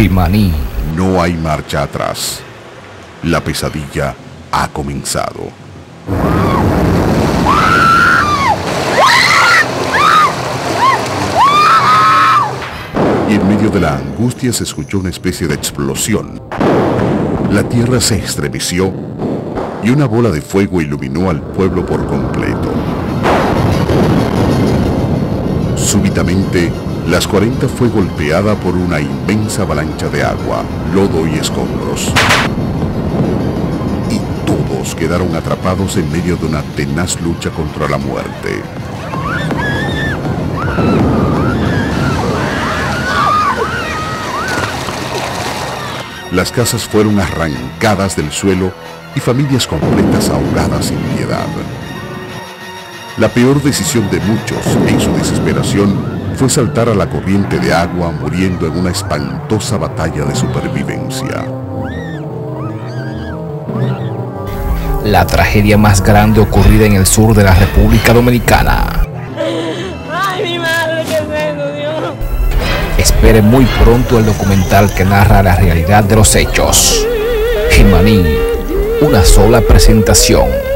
Jimaní. No hay marcha atrás. La pesadilla ha comenzado. Y en medio de la angustia se escuchó una especie de explosión. La tierra se estremeció y una bola de fuego iluminó al pueblo por completo. Súbitamente, las 40 fue golpeada por una inmensa avalancha de agua, lodo y escombros. Y todos quedaron atrapados en medio de una tenaz lucha contra la muerte. Las casas fueron arrancadas del suelo y familias completas ahogadas sin piedad. La peor decisión de muchos en su desesperación fue saltar a la corriente de agua muriendo en una espantosa batalla de supervivencia. La tragedia más grande ocurrida en el sur de la República Dominicana. Ay, mi madre, qué es Dios. Espere muy pronto el documental que narra la realidad de los hechos. Jimaní, una sola presentación.